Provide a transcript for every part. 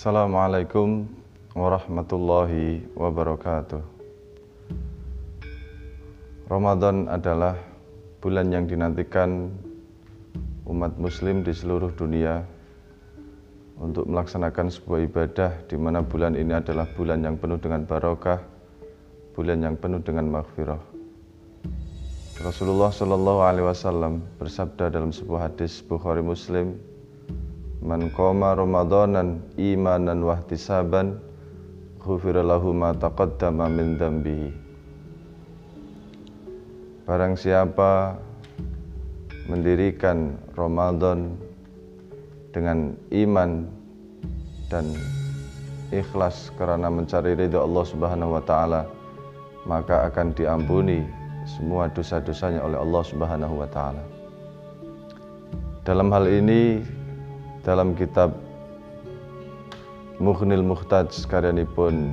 Assalamualaikum warahmatullahi wabarakatuh. Ramadan adalah bulan yang dinantikan umat muslim di seluruh dunia untuk melaksanakan sebuah ibadah di mana bulan ini adalah bulan yang penuh dengan barokah, bulan yang penuh dengan maghfirah. Rasulullah Shallallahu Alaihi Wasallam bersabda dalam sebuah hadis Bukhari Muslim, "Man qama Ramadanan imanan wahtisaban, ghufira lahu ma taqaddama min dambihi." Barang siapa mendirikan Ramadan dengan iman dan ikhlas karena mencari ridho Allah Subhanahu wa taala, maka akan diampuni semua dosa-dosanya oleh Allah Subhanahu wa taala. Dalam hal ini dalam kitab Mughnil Muhtaj karyanipun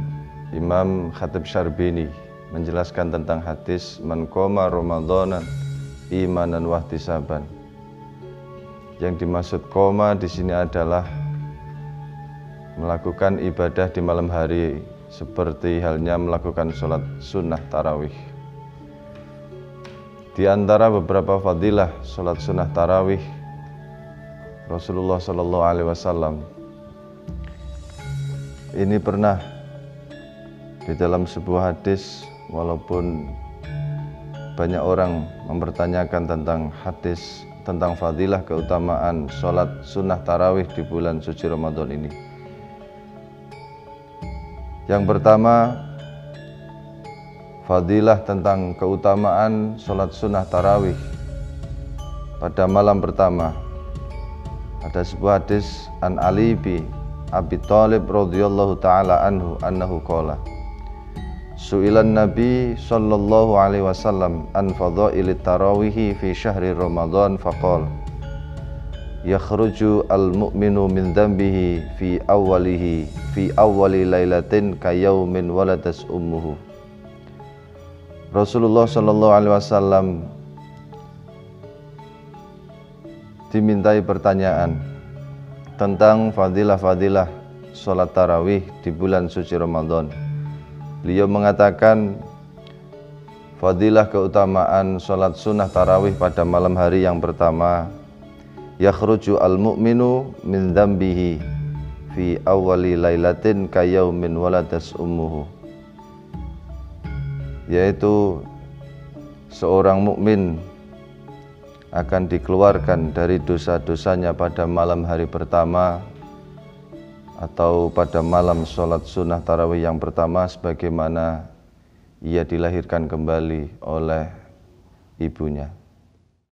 Imam Khatib Syarbini menjelaskan tentang hadis man qoma ramadanan imanan wahtisaban. Yang dimaksud koma di sini adalah melakukan ibadah di malam hari seperti halnya melakukan sholat sunnah tarawih. Di antara beberapa fadilah sholat sunnah tarawih Rasulullah Shallallahu Alaihi Wasallam ini pernah di dalam sebuah hadis walaupun banyak orang mempertanyakan tentang hadis tentang fadilah keutamaan sholat sunnah tarawih di bulan suci Ramadan ini. Yang pertama fadilah tentang keutamaan sholat sunnah tarawih pada malam pertama ada sebuah hadis an Ali bi Abi Thalib radhiyallahu taala anhu annahu qala Su'ilan Nabi sallallahu alaihi wasallam an fadhaili tarawihi fi syahri Ramadan faqal Yakhruju al-mu'minu min dhanbihi fi awwalihi fi awwali lailatin kayaumin waladas ummuhu. Rasulullah Shallallahu Alaihi Wasallam dimintai pertanyaan tentang fadilah-fadilah sholat tarawih di bulan suci Ramadan. Beliau mengatakan fadilah keutamaan sholat sunnah tarawih pada malam hari yang pertama yakhruju al-mu'minu min dambihi fi awali lailatin kayaumin waladas ummuhu yaitu seorang mukmin akan dikeluarkan dari dosa-dosanya pada malam hari pertama atau pada malam sholat sunnah tarawih yang pertama sebagaimana ia dilahirkan kembali oleh ibunya.